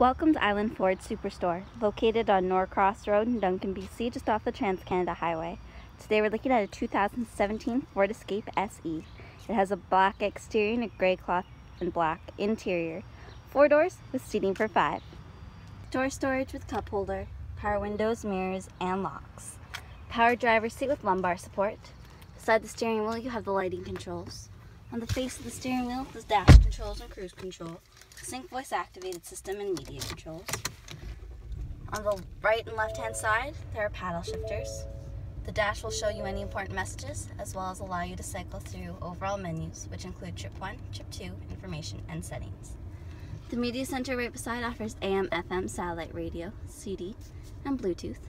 Welcome to Island Ford Superstore, located on Norcross Road in Duncan, BC, just off the Trans-Canada Highway. Today we're looking at a 2017 Ford Escape SE. It has a black exterior and a gray cloth and black interior. Four doors with seating for five. Door storage with cup holder, power windows, mirrors, and locks. Power driver seat with lumbar support. Beside the steering wheel you have the lighting controls. On the face of the steering wheel, there's dash controls and cruise control, sync voice activated system and media controls. On the right and left hand side, there are paddle shifters. The dash will show you any important messages, as well as allow you to cycle through overall menus, which include trip 1, trip 2, information, and settings. The media center right beside offers AM, FM, satellite radio, CD, and Bluetooth.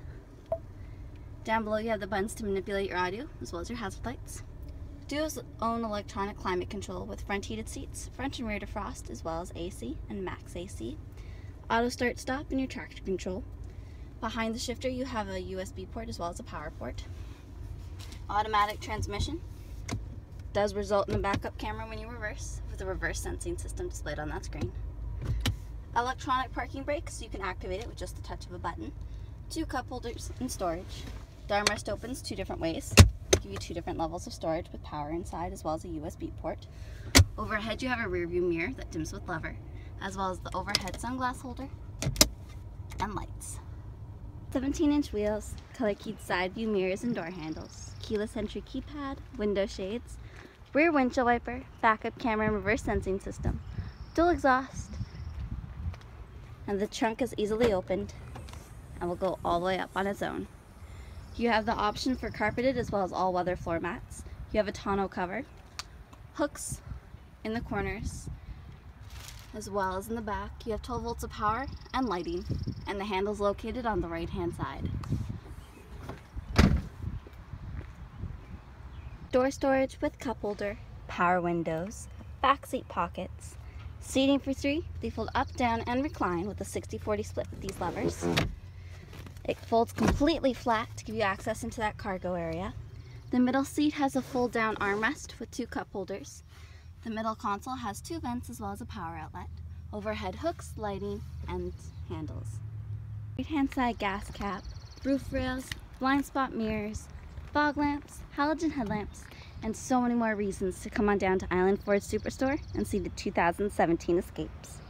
Down below you have the buttons to manipulate your audio, as well as your hazard lights. Dual zone electronic climate control with front heated seats, front and rear defrost, as well as AC and max AC. Auto start stop and your traction control. Behind the shifter you have a USB port as well as a power port. Automatic transmission. Does result in a backup camera when you reverse with a reverse sensing system displayed on that screen. Electronic parking brakes, you can activate it with just the touch of a button. Two cup holders and storage. The armrest opens two different ways give you two different levels of storage with power inside as well as a USB port. Overhead you have a rear view mirror that dims with lever, as well as the overhead sunglass holder and lights. 17 inch wheels, color keyed side view mirrors and door handles, keyless entry keypad, window shades, rear windshield wiper, backup camera and reverse sensing system, dual exhaust, and the trunk is easily opened and will go all the way up on its own. You have the option for carpeted as well as all weather floor mats. You have a tonneau cover, hooks in the corners, as well as in the back. You have 12 volts of power and lighting, and the handle's located on the right hand side. Door storage with cup holder, power windows, back seat pockets, seating for three. They fold up, down, and recline with a 60-40 split with these levers. It folds completely flat to give you access into that cargo area. The middle seat has a fold down armrest with two cup holders. The middle console has two vents as well as a power outlet, overhead hooks, lighting, and handles. Right hand side gas cap, roof rails, blind spot mirrors, fog lamps, halogen headlamps, and so many more reasons to come on down to Island Ford Superstore and see the 2017 Escapes.